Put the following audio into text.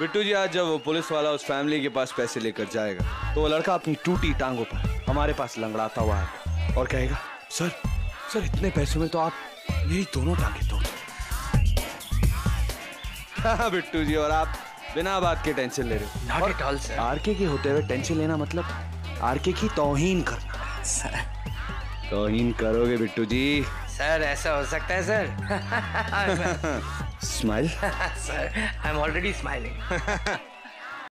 बिट्टू जी आज जब वो पुलिस वाला उस फैमिली के पास पैसे लेकर जाएगा तो वो लड़का अपनी टूटी टांगों पर हमारे पास लंगड़ाता हुआ है और कहेगा सर सर इतने पैसों में तो आप मेरी दोनों टांगे तोड़ हाँ बिट्टू जी और आप बिना बात के टेंशन ले रहे हो। All, आरके के होते हुए टेंशन लेना मतलब आरके की तौहीन करना। सर तौहीन करोगे बिट्टू जी? सर ऐसा हो सकता है sir. Smile sir I am already smiling